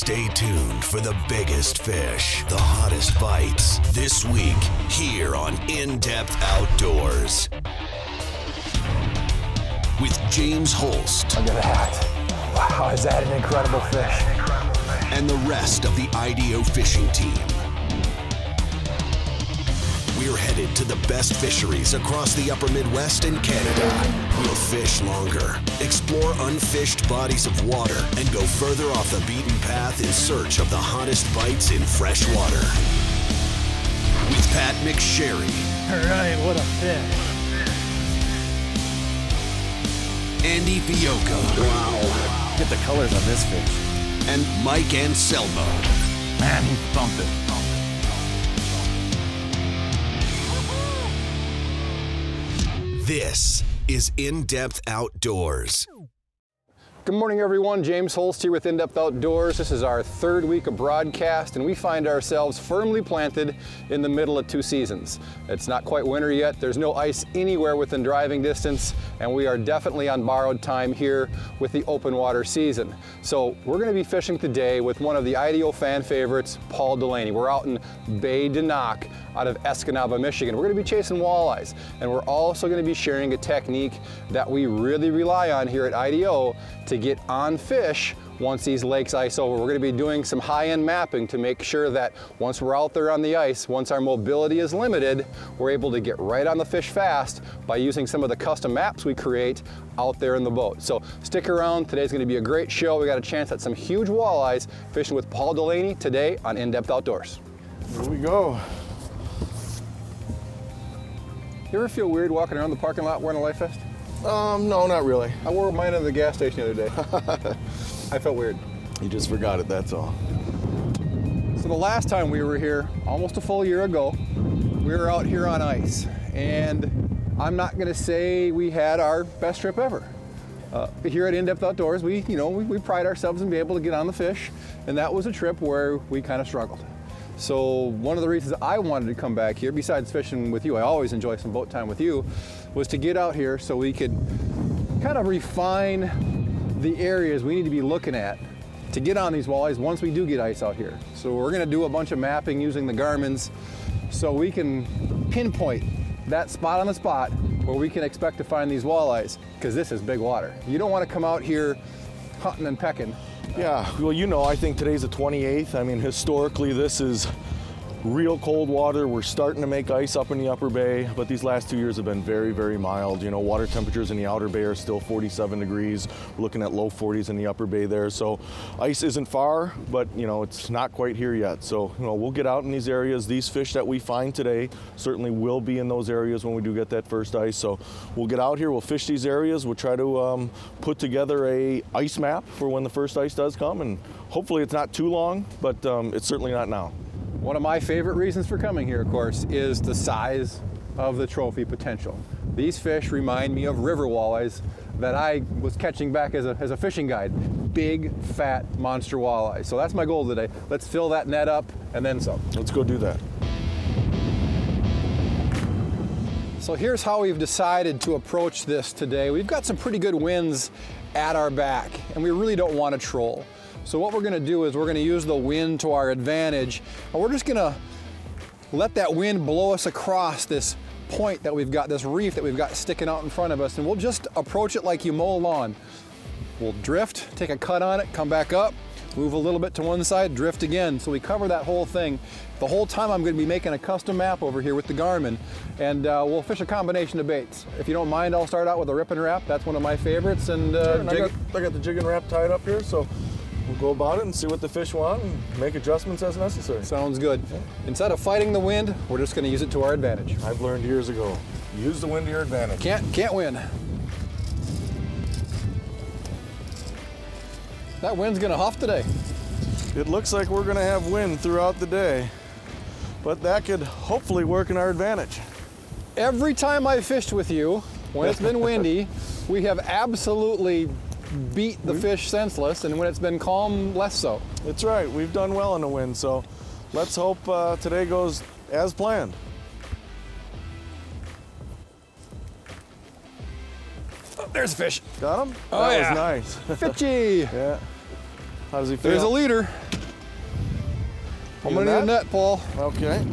Stay tuned for the biggest fish, the hottest bites this week here on In Depth Outdoors. With James Holst. Look at that. Wow, is that an incredible fish? And the rest of the IDO fishing team. We're headed to the best fisheries across the upper Midwest and Canada. We'll fish longer, explore unfished bodies of water, and go further off the beaten path in search of the hottest bites in fresh water. With Pat McSherry. All right, what a fish. Andy Fiocco. Wow. Get the colors on this fish. And Mike Anselmo. Man, he's thumping. This is In Depth Outdoors. Good morning, everyone. James Holst here with In Depth Outdoors. This is our third week of broadcast, and we find ourselves firmly planted in the middle of two seasons. It's not quite winter yet. There's no ice anywhere within driving distance, and we are definitely on borrowed time here with the open water season. So we're going to be fishing today with one of the IDO fan favorites, Paul Delaney. We're out in Bay de Noc out of Escanaba, Michigan. We're going to be chasing walleyes, and we're also going to be sharing a technique that we really rely on here at IDO to get on fish once these lakes ice over. We're going to be doing some high-end mapping to make sure that once we're out there on the ice, once our mobility is limited, we're able to get right on the fish fast by using some of the custom maps we create out there in the boat. So stick around. Today's going to be a great show. We got a chance at some huge walleyes fishing with Paul Delaney today on In Depth Outdoors. Here we go. You ever feel weird walking around the parking lot wearing a life vest? Um, no, not really. I wore mine at the gas station the other day. I felt weird. You just forgot it, that's all. So the last time we were here, almost a full year ago, we were out here on ice. And I'm not gonna say we had our best trip ever. Uh, here at In Depth Outdoors, we, you know, we, we pride ourselves in being able to get on the fish. And that was a trip where we kind of struggled. So one of the reasons I wanted to come back here, besides fishing with you, I always enjoy some boat time with you, was to get out here so we could kind of refine the areas we need to be looking at to get on these walleyes once we do get ice out here. So we're gonna do a bunch of mapping using the Garmin's so we can pinpoint that spot on the spot where we can expect to find these walleyes because this is big water. You don't wanna come out here hunting and pecking yeah, well, you know, I think today's the 28th. I mean, historically, this is real cold water. We're starting to make ice up in the upper bay, but these last two years have been very, very mild. You know, water temperatures in the outer bay are still 47 degrees. We're looking at low 40s in the upper bay there. So ice isn't far, but you know, it's not quite here yet. So, you know, we'll get out in these areas. These fish that we find today certainly will be in those areas when we do get that first ice. So we'll get out here, we'll fish these areas. We'll try to um, put together a ice map for when the first ice does come. And hopefully it's not too long, but um, it's certainly not now. One of my favorite reasons for coming here, of course, is the size of the trophy potential. These fish remind me of river walleyes that I was catching back as a, as a fishing guide. Big, fat monster walleyes. So that's my goal today. Let's fill that net up and then some. Let's go do that. So here's how we've decided to approach this today. We've got some pretty good winds at our back, and we really don't want to troll. So what we're gonna do is we're gonna use the wind to our advantage, and we're just gonna let that wind blow us across this point that we've got, this reef that we've got sticking out in front of us, and we'll just approach it like you mow a lawn. We'll drift, take a cut on it, come back up, move a little bit to one side, drift again. So we cover that whole thing. The whole time I'm gonna be making a custom map over here with the Garmin, and uh, we'll fish a combination of baits. If you don't mind, I'll start out with a Rippin' Rap. That's one of my favorites. And, uh, sure, and I, got, I got the Jigging Rap tied up here, so go about it and see what the fish want and make adjustments as necessary. Sounds good. Instead of fighting the wind, we're just going to use it to our advantage. I've learned years ago, use the wind to your advantage. Can't, can't win. That wind's going to huff today. It looks like we're going to have wind throughout the day, but that could hopefully work in our advantage. Every time I fished with you, when it's been windy, we have absolutely beat the fish senseless, and when it's been calm, less so. That's right. We've done well in the wind, so let's hope uh, today goes as planned. Oh, there's a fish. Got him? Oh, that yeah. was nice. Fishy. yeah. How does he feel? There's a leader. I'm gonna need a net, Paul. Okay.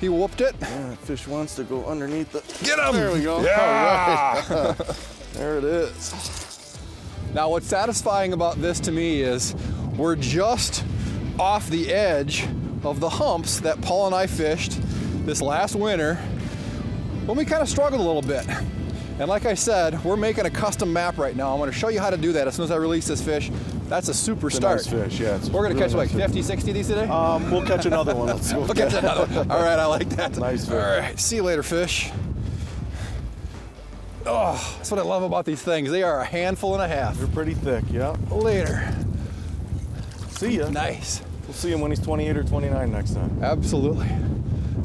He whooped it. Yeah, fish wants to go underneath the. Get him! There we go. Yeah! Right. there it is. Now, what's satisfying about this to me is we're just off the edge of the humps that Paul and I fished this last winter when we kind of struggled a little bit. And like I said, we're making a custom map right now. I'm gonna show you how to do that as soon as I release this fish. That's a super It's a start. nice fish, yeah. We're gonna really catch nice like fish. 50, 60 of these today? Um, we'll catch another one. Let's go. We'll catch another one. All right, I like that. Nice fish. All right, see you later, fish. Oh, that's what I love about these things. They are a handful and a half. They're pretty thick, yeah. Later. See ya. Nice. We'll see him when he's 28 or 29 next time. Absolutely.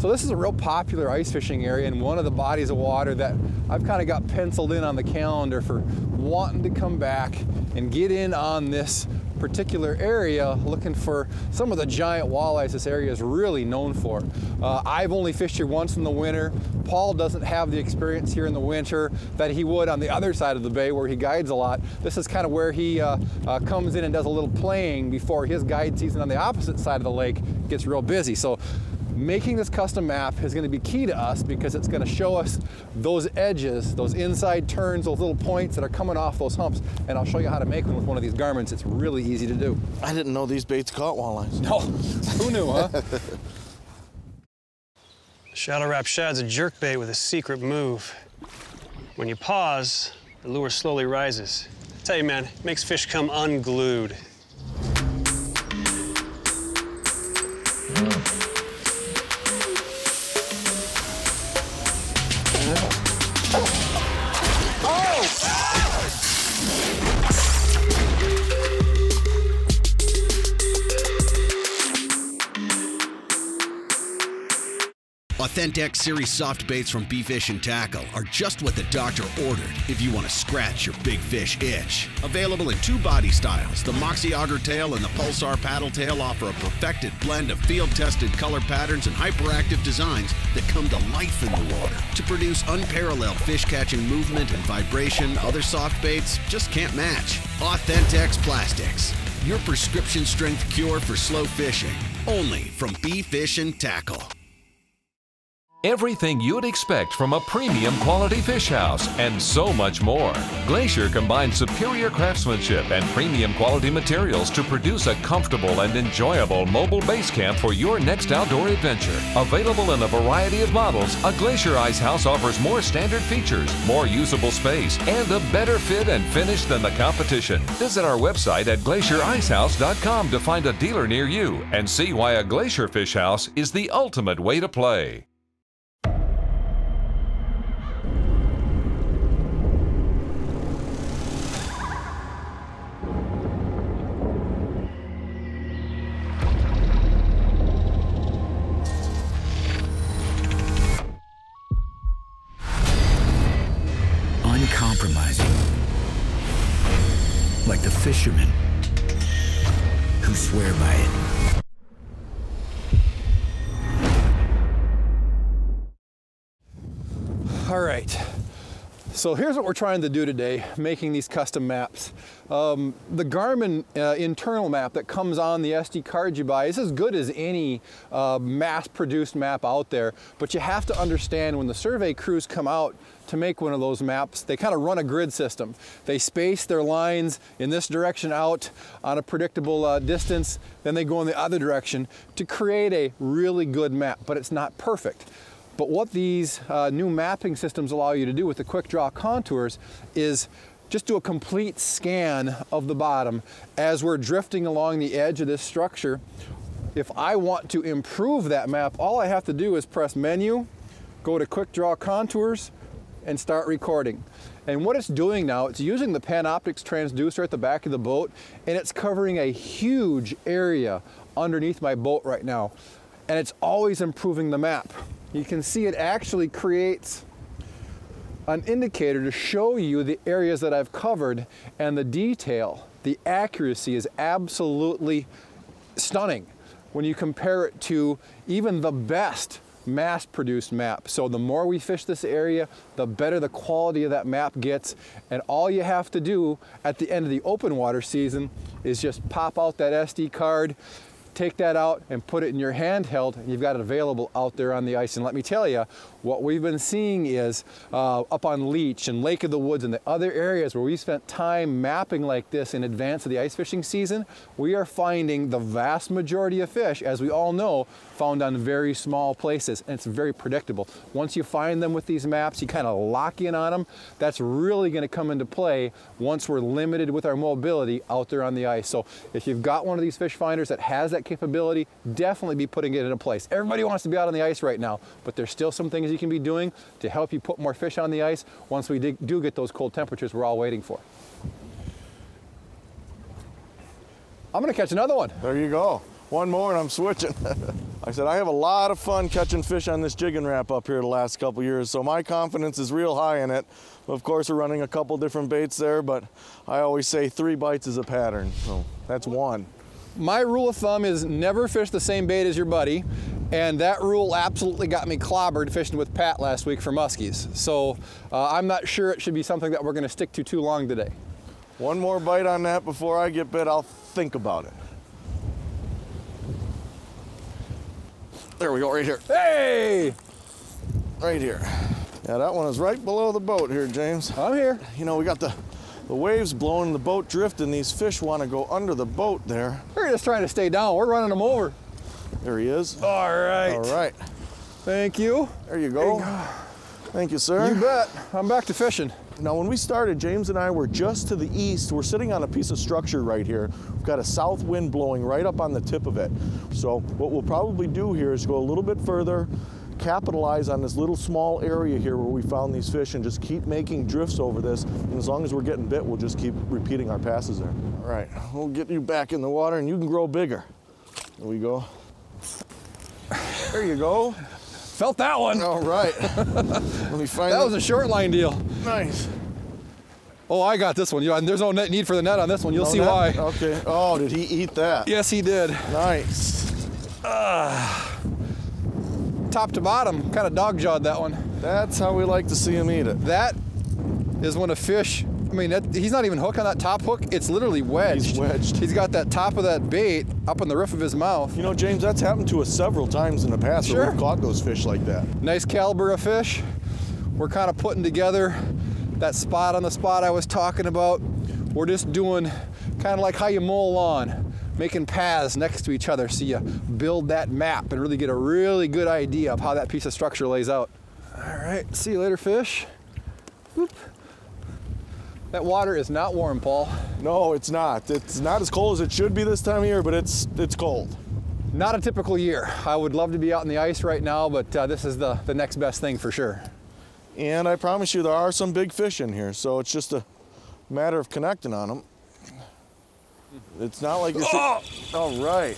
So this is a real popular ice fishing area and one of the bodies of water that I've kind of got penciled in on the calendar for wanting to come back and get in on this particular area looking for some of the giant walleyes this area is really known for. Uh, I've only fished here once in the winter. Paul doesn't have the experience here in the winter that he would on the other side of the bay where he guides a lot. This is kind of where he uh, uh, comes in and does a little playing before his guide season on the opposite side of the lake gets real busy. So making this custom map is going to be key to us because it's going to show us those edges, those inside turns, those little points that are coming off those humps. And I'll show you how to make one with one of these Garmins. It's really easy to do. I didn't know these baits caught walleyes. No, who knew, huh? Shadow Rap Shad's a jerk bait with a secret move. When you pause, the lure slowly rises. I tell you, man, it makes fish come unglued. Authentic Series soft baits from B-Fish-N Tackle are just what the doctor ordered if you want to scratch your big fish itch. Available in two body styles, the Moxie Auger Tail and the Pulsar Paddle Tail offer a perfected blend of field-tested color patterns and hyperactive designs that come to life in the water to produce unparalleled fish-catching movement and vibration other soft baits just can't match. Authentex Plastics, your prescription strength cure for slow fishing, only from B-Fish-N Tackle. Everything you'd expect from a premium quality fish house and so much more. Glacier combines superior craftsmanship and premium quality materials to produce a comfortable and enjoyable mobile base camp for your next outdoor adventure. Available in a variety of models, a Glacier Ice House offers more standard features, more usable space, and a better fit and finish than the competition. Visit our website at glaciericehouse.com to find a dealer near you and see why a Glacier Fish House is the ultimate way to play. So here's what we're trying to do today, making these custom maps. Um, the Garmin uh, internal map that comes on the SD card you buy is as good as any uh, mass-produced map out there, but you have to understand when the survey crews come out to make one of those maps, they kind of run a grid system. They space their lines in this direction out on a predictable uh, distance, then they go in the other direction to create a really good map, but it's not perfect. But what these uh, new mapping systems allow you to do with the quick draw contours is just do a complete scan of the bottom as we're drifting along the edge of this structure. If I want to improve that map, all I have to do is press menu, go to quick draw contours, and start recording. And what it's doing now, it's using the Panoptix transducer at the back of the boat, and it's covering a huge area underneath my boat right now. And it's always improving the map. You can see it actually creates an indicator to show you the areas that I've covered and the detail, the accuracy is absolutely stunning when you compare it to even the best mass produced map. So the more we fish this area, the better the quality of that map gets. And all you have to do at the end of the open water season is just pop out that SD card, take that out and put it in your handheld and you've got it available out there on the ice. And let me tell you, what we've been seeing is uh, up on Leech and Lake of the Woods and the other areas where we spent time mapping like this in advance of the ice fishing season, we are finding the vast majority of fish, as we all know, found on very small places and it's very predictable. Once you find them with these maps, you kind of lock in on them. That's really going to come into play once we're limited with our mobility out there on the ice. So if you've got one of these fish finders that has that capability, definitely be putting it into place. Everybody wants to be out on the ice right now, but there's still some things you can be doing to help you put more fish on the ice once we do get those cold temperatures we're all waiting for. I'm gonna catch another one. There you go. One more and I'm switching. I said I have a lot of fun catching fish on this Jigging Rap up here the last couple years, so my confidence is real high in it. Of course, we're running a couple different baits there, but I always say three bites is a pattern, so that's one. My rule of thumb is never fish the same bait as your buddy, and that rule absolutely got me clobbered fishing with Pat last week for muskies. So uh, I'm not sure it should be something that we're gonna stick to too long today. One more bite on that before I get bit, I'll think about it. There we go, right here. Hey! Right here. Yeah, that one is right below the boat here, James. I'm here. You know, we got the, the waves blowing, the boat drifting. These fish want to go under the boat there. They're just trying to stay down. We're running them over. There he is. All right. All right. Thank you. There you go. There you go. Thank you, sir. You bet. I'm back to fishing. Now, when we started, James and I were just to the east. We're sitting on a piece of structure right here. We've got a south wind blowing right up on the tip of it. So what we'll probably do here is go a little bit further, capitalize on this little small area here where we found these fish and just keep making drifts over this. And as long as we're getting bit, we'll just keep repeating our passes there. All right, we'll get you back in the water and you can grow bigger. There we go. There you go. Felt that one. All right. Let me find That was a short line deal. Nice. Oh, I got this one. You- There's no net need for the net on this one. You'll No see net? why. Okay. Oh, did he eat that? Yes, he did. Nice. Ah. Top to bottom, kind of dog jawed that one. That's how we like to see him eat it. That is when a fish, I mean, that, he's not even hook on that top hook. It's literally wedged. He's wedged. He's got that top of that bait up on the roof of his mouth. You know, James, that's happened to us several times in the past where we've caught those fish like that. Nice caliber of fish. We're kind of putting together that spot on the spot I was talking about. We're just doing kind of like how you mow a lawn, making paths next to each other so you build that map and really get a really good idea of how that piece of structure lays out. All right, see you later, fish. Whoop. That water is not warm, Paul. No, it's not. It's not as cold as it should be this time of year, but it's it's cold. Not a typical year. I would love to be out in the ice right now, but uh, this is the, the next best thing for sure. And I promise you, there are some big fish in here, so it's just a matter of connecting on them. It's not like you're. Oh! All right.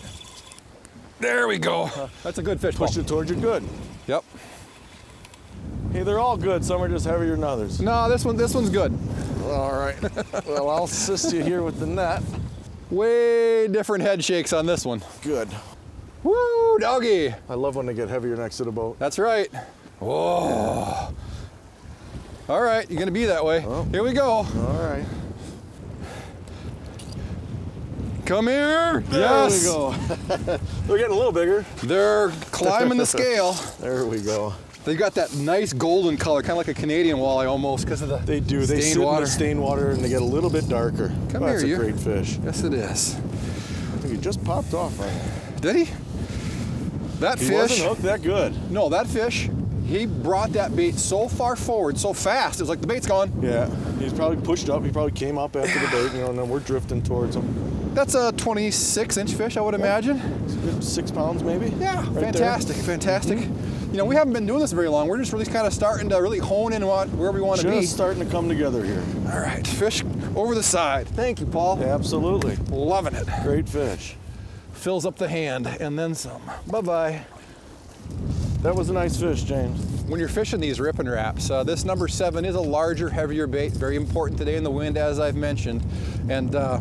There we go. That's a good fish, Paul. Push it towards you. Good. Yep. Hey, they're all good. Some are just heavier than others. No, this one, this one's good. All right. well, I'll assist you here with the net. Way different head shakes on this one. Good. Woo, doggy. I love when they get heavier next to the boat. That's right. Whoa. All right, you're gonna be that way. Oh. Here we go. All right. Come here. There yes. we go. They're getting a little bigger. They're climbing the scale. There we go. They got that nice golden color, kind of like a Canadian walleye almost, because of the They do. They sit in water. the stained water and they get a little bit darker. Come That's here, a you. great fish. Yes, it is. I think he just popped off Right? Did he? That He fish. wasn't hooked that good. No, that fish. He brought that bait so far forward, so fast. It was like the bait's gone. Yeah. He's probably pushed up. He probably came up after the bait, you know, and then we're drifting towards him. That's a 26 inch fish, I would imagine. A six pounds maybe. Yeah, Right there. fantastic, fantastic. Mm-hmm. You know, we haven't been doing this very long. We're just really kind of starting to really hone in what where we want to be. Just starting to come together here. All right, fish over the side. Thank you, Paul. Absolutely. Loving it. Great fish. Fills up the hand and then some. Bye bye. That was a nice fish, James. When you're fishing these Rippin' Raps, uh, this number seven is a larger, heavier bait. Very important today in the wind, as I've mentioned. And uh,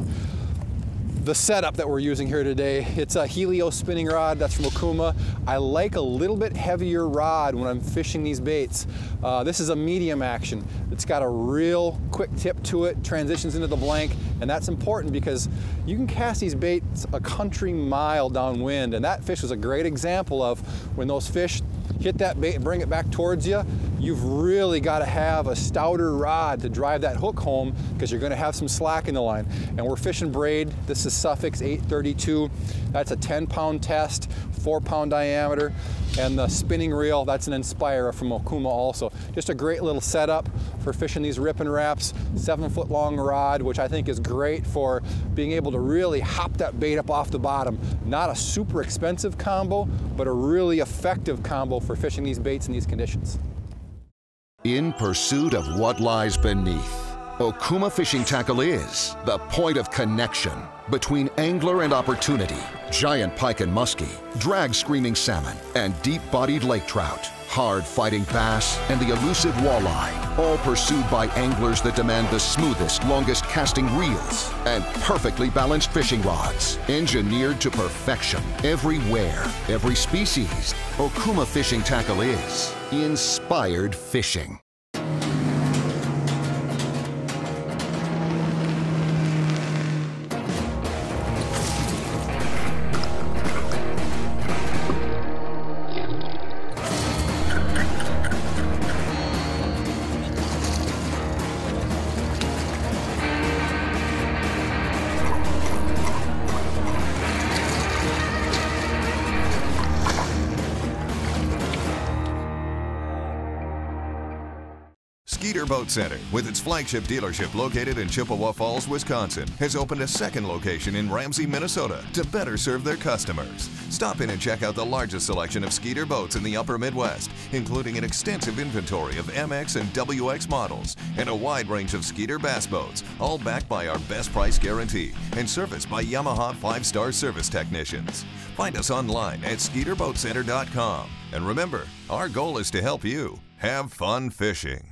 the setup that we're using here today. It's a Helio spinning rod, that's from Okuma. I like a little bit heavier rod when I'm fishing these baits. Uh, this is a medium action. It's got a real quick tip to it, transitions into the blank, and that's important because you can cast these baits a country mile downwind, and that fish was a great example of when those fish hit that bait and bring it back towards you, you've really got to have a stouter rod to drive that hook home because you're going to have some slack in the line. And we're fishing braid. This is Suffix 832. That's a 10 pound test, four pound diameter. And the spinning reel, that's an Inspira from Okuma also. Just a great little setup for fishing these Rippin' Raps. Seven foot long rod, which I think is great for being able to really hop that bait up off the bottom. Not a super expensive combo, but a really effective combo for fishing these baits in these conditions. In pursuit of what lies beneath, Okuma Fishing Tackle is the point of connection between angler and opportunity, giant pike and muskie, drag screaming salmon, and deep-bodied lake trout, hard-fighting bass, and the elusive walleye, all pursued by anglers that demand the smoothest, longest casting reels and perfectly balanced fishing rods, engineered to perfection, everywhere, every species. Okuma Fishing Tackle is inspired fishing. Skeeter Boat Center, with its flagship dealership located in Chippewa Falls, Wisconsin, has opened a second location in Ramsey, Minnesota to better serve their customers. Stop in and check out the largest selection of Skeeter boats in the upper Midwest, including an extensive inventory of MX and WX models and a wide range of Skeeter bass boats, all backed by our best price guarantee and serviced by Yamaha 5-star service technicians. Find us online at skeeterboatcenter.com. And remember, our goal is to help you have fun fishing.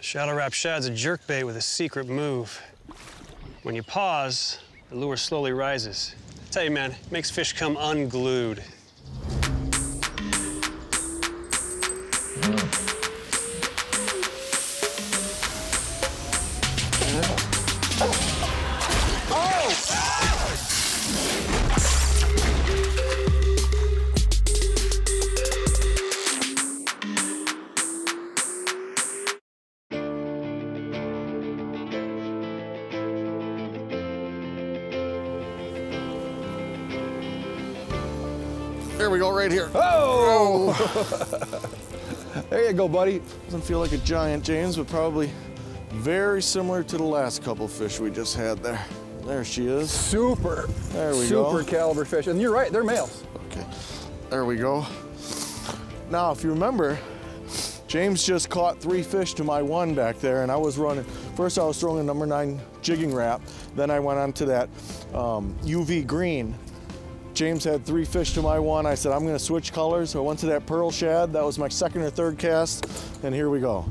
Shadow Rap Shad's a jerk bait with a secret move. When you pause, the lure slowly rises. I tell you, man, it makes fish come unglued. There right here. Oh! there you go, buddy. Doesn't feel like a giant, James, but probably very similar to the last couple fish we just had there. There she is. Super. There we Super go. caliber fish. And you're right, they're males. Okay, there we go. Now, if you remember, James just caught three fish to my one back there, and I was running. First, I was throwing a number nine Jigging Rap. Then I went on to that um, UV green. James had three fish to my one. I said, I'm gonna switch colors. So I went to that pearl shad. That was my second or third cast, and here we go.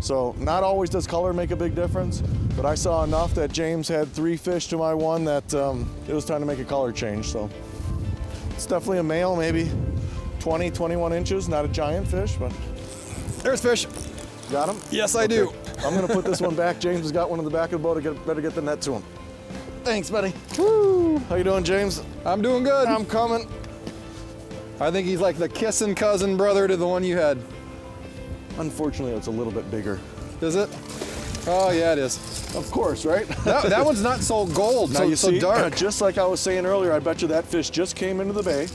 So not always does color make a big difference, but I saw enough that James had three fish to my one that um, it was time to make a color change. So it's definitely a male, maybe 20, 21 inches, not a giant fish, but There's fish. got him? Yes, I do. I'm gonna put this one back. James has got one in the back of the boat. I get, better get the net to him. Thanks, buddy. Woo! How you doing, James? I'm doing good. I'm coming. I think he's like the kissing cousin brother to the one you had. Unfortunately, it's a little bit bigger. Is it? Oh, yeah, it is. Of course, right? That, that one's not so gold, now so, you so see, dark. just like I was saying earlier, I bet you that fish just came into the bay.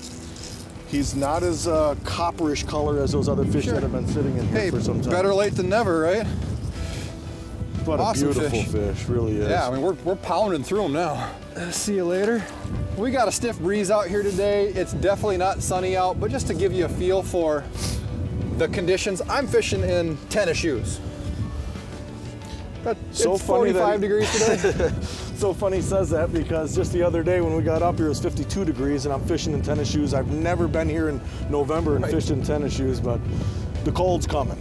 He's not as uh, copperish color as those other fish Sure. that have been sitting in here Hey, for some time. better late than never, right? What awesome a beautiful fish. fish. really is. Yeah, I mean, we're, we're pounding through them now. Uh, see you later. We got a stiff breeze out here today. It's definitely not sunny out, but just to give you a feel for the conditions, I'm fishing in tennis shoes. But So it's funny that 45 he- degrees today. So funny says that because just the other day when we got up here it was 52 degrees and I'm fishing in tennis shoes. I've never been here in November and Right. fished in tennis shoes, but the cold's coming.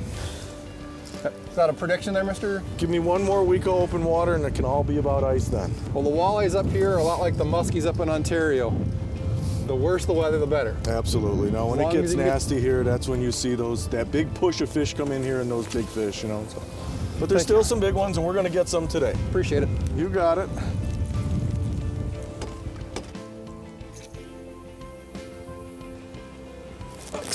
Is that a prediction there, mister? Give me one more week of open water and it can all be about ice then. Well, the walleyes up here are a lot like the muskies up in Ontario. The worse the weather, the better. Absolutely. No, when it gets as you get- nasty here, that's when you see those that big push of fish come in here and those big fish, you know. So. But there's Thank still you. some big ones and we're gonna get some today. Appreciate it. You got it.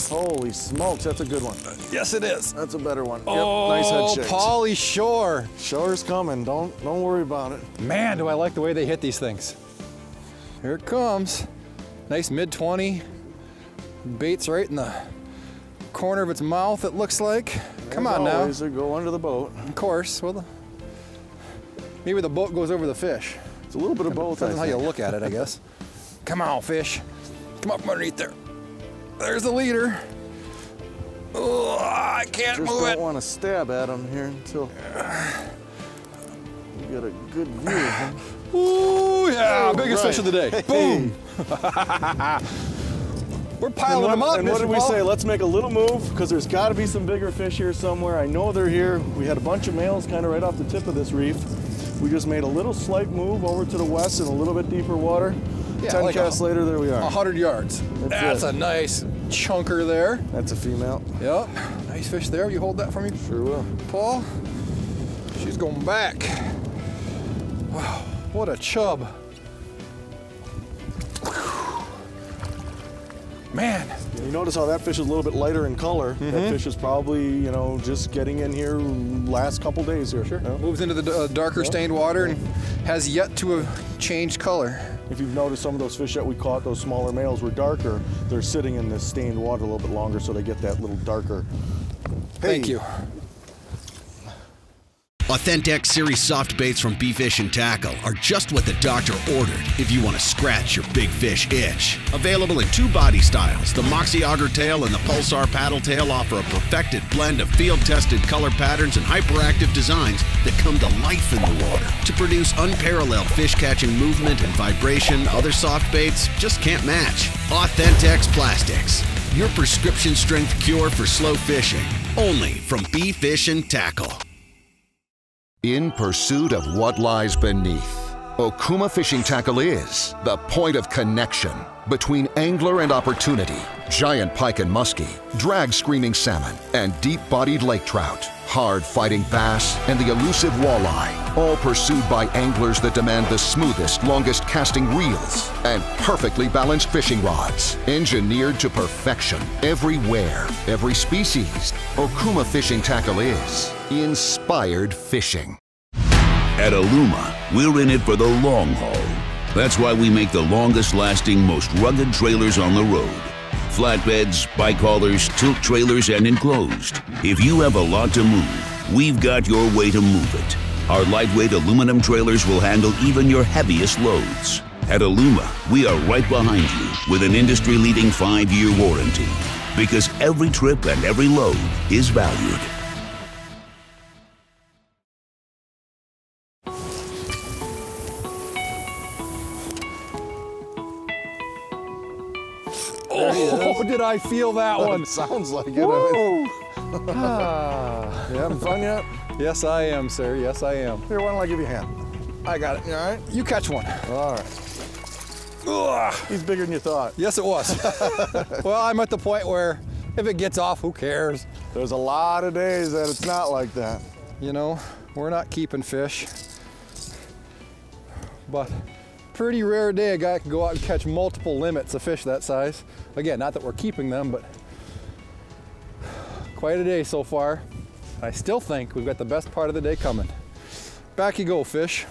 Holy smokes, that's a good one. Yes, it is. That's a better one. Oh, yep, nice head shake. Polly Shore. Shore's coming. Don't don't worry about it. Man, do I like the way they hit these things. Here it comes. Nice mid 20. Bait's right in the corner of its mouth, it looks like. Come on now. always, they go under the boat. Of course. Well, the, maybe the boat goes over the fish. It's a little bit of both. Depends on how you look at it, I guess. Come on, fish. Come up from underneath there. There's the leader. Oh, I can't Just move don't want to stab at him here until you get a good view of him. Ooh, yeah, Oh, biggest right. fish of the day. Hey. Boom. We're piling them up. and what did we say? Let's make a little move because there's got to be some bigger fish here somewhere. I know they're here. We had a bunch of males kind of right off the tip of this reef. We just made a little slight move over to the west in a little bit deeper water. Yeah, Ten like a- casts later, there we are. 100 yards. That's That's, a nice chunker there. That's a female. Yep. Nice fish there. You hold that for me, Sure will. Paul. She's going back. Wow, what a chub. Man, You notice how that fish is a little bit lighter in color. Mm-hmm. That fish is probably, you know, just getting in here last couple days here. Sure. moves into the uh, darker stained water and has yet to have changed color. If you've noticed some of those fish that we caught, those smaller males were darker. They're sitting in the stained water a little bit longer, so they get that little darker. Thank you. Authentic Series soft baits from B-Fish-N Tackle are just what the doctor ordered if you want to scratch your big fish itch. Available in two body styles, the Moxie Auger Tail and the Pulsar Paddle Tail offer a perfected blend of field-tested color patterns and hyperactive designs that come to life in the water to produce unparalleled fish-catching movement and vibration other soft baits just can't match. Authentex Plastics, your prescription strength cure for slow fishing, only from B-Fish-N Tackle. In pursuit of what lies beneath, Okuma Fishing Tackle is the point of connection between angler and opportunity, giant pike and muskie, drag screaming salmon, and deep bodied lake trout, hard fighting bass, and the elusive walleye, all pursued by anglers that demand the smoothest, longest casting reels and perfectly balanced fishing rods, engineered to perfection everywhere, every species. Okuma Fishing Tackle is inspired fishing. At Aluma, we're in it for the long haul. That's why we make the longest lasting, most rugged trailers on the road. Flatbeds, bike haulers, tilt trailers, and enclosed. If you have a lot to move, we've got your way to move it. Our lightweight aluminum trailers will handle even your heaviest loads. At Aluma, we are right behind you with an industry leading five year warranty. Because every trip and every load is valued. I feel that one? Sounds like it. Woo! Ah. you having fun yet? Yes, I am, sir. Yes, I am. Here, why don't I give you a hand? I got it. All right? You catch one. All right. Ugh. He's bigger than you thought. Yes, it was. well, I'm at the point where if it gets off, who cares? There's a lot of days that it's not like that. You know, we're not keeping fish. But pretty rare day a guy can go out and catch multiple limits of fish that size. Again, not that we're keeping them, but quite a day so far. I still think we've got the best part of the day coming. Back you go, fish.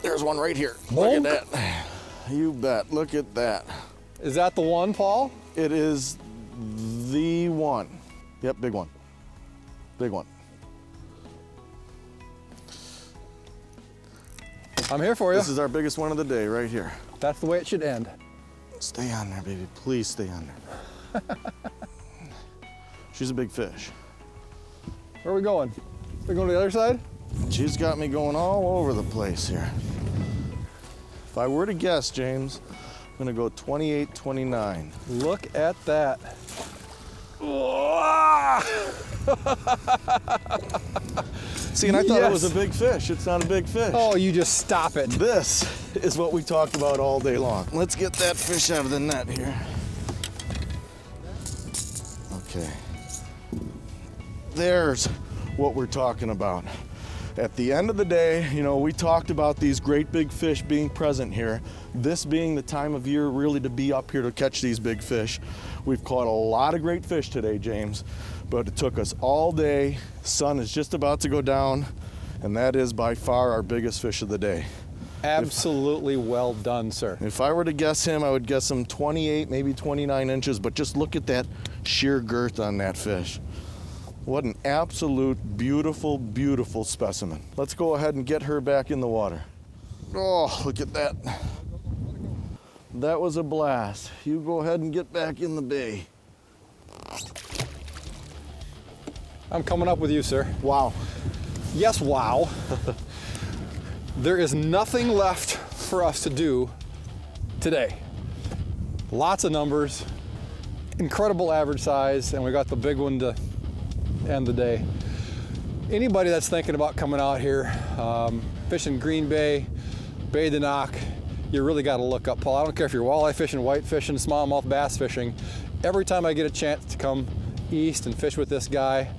There's one right here. Look at that. You bet. Look at that. Is that the one, Paul? It is the one. Yep, big one. Big one. I'm here for you. This is our biggest one of the day right here. That's the way it should end. Stay on there, baby. Please stay on there. She's a big fish. Where are we going? We going to the other side? She's got me going all over the place here. If I were to guess, James, I'm gonna go 28, 29. Look at that. See, and I thought it was a big fish. It's not a big fish. Oh, you just stop it. This is what we talked about all day long. Let's get that fish out of the net here. Okay. There's what we're talking about. At the end of the day, you know, we talked about these great big fish being present here. This being the time of year really to be up here to catch these big fish. We've caught a lot of great fish today, James, but it took us all day. Sun is just about to go down, and that is by far our biggest fish of the day. Absolutely well done, sir. If I were to guess him, I would guess him 28, maybe 29 inches, but just look at that sheer girth on that fish. What an absolute beautiful, beautiful specimen. Let's go ahead and get her back in the water. Oh, look at that. That was a blast. You go ahead and get back in the bay. I'm coming up with you, sir. Wow. Yes, wow. there is nothing left for us to do today. Lots of numbers, incredible average size, and we got the big one to end the day. Anybody that's thinking about coming out here, um, fishing Green Bay, Bay de Noc, you really got to look up Paul. I don't care if you're walleye fishing, white fishing, smallmouth bass fishing. Every time I get a chance to come east and fish with this guy,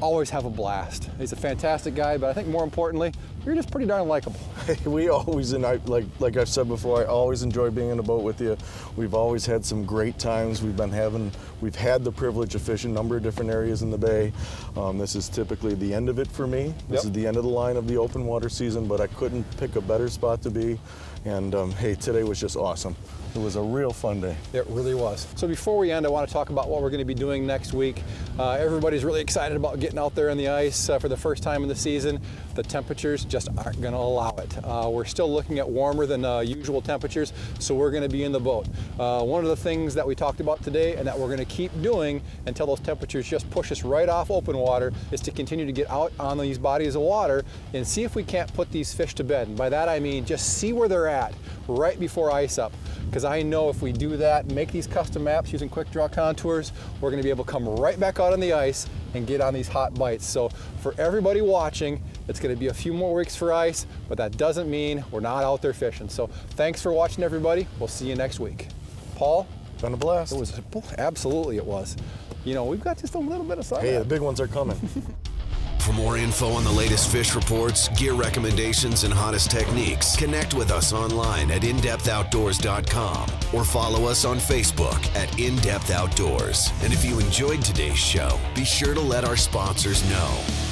always have a blast. He's a fantastic guy, but I think more importantly, you're just pretty darn likable. we always and I like like I've said before, I always enjoy being in a boat with you. We've always had some great times. We've been having we've had the privilege of fishing a number of different areas in the bay. Um, this is typically the end of it for me. This Yep. is the end of the line of the open water season, but I couldn't pick a better spot to be. And um, hey, today was just awesome. It was a real fun day. It really was. So before we end, I want to talk about what we're going to be doing next week. Uh, everybody's really excited about getting out there on the ice uh, for the first time in the season. The temperatures just aren't going to allow it. Uh, we're still looking at warmer than uh, usual temperatures, so we're going to be in the boat. Uh, one of the things that we talked about today and that we're going to keep doing until those temperatures just push us right off open water is to continue to get out on these bodies of water and see if we can't put these fish to bed. And by that I mean just see where they're at right before ice up because I know if we do that, make these custom maps using quick draw contours, we're gonna be able to come right back out on the ice and get on these hot bites. So for everybody watching, it's gonna be a few more weeks for ice, but that doesn't mean we're not out there fishing. So thanks for watching everybody. We'll see you next week. Paul? It's Been a blast. It was, absolutely it was. You know, we've got just a little bit of sun. Hey, the big ones are coming. For more info on the latest fish reports, gear recommendations, and hottest techniques, connect with us online at indepthoutdoors.com or follow us on Facebook at In Depth Outdoors. And if you enjoyed today's show, be sure to let our sponsors know.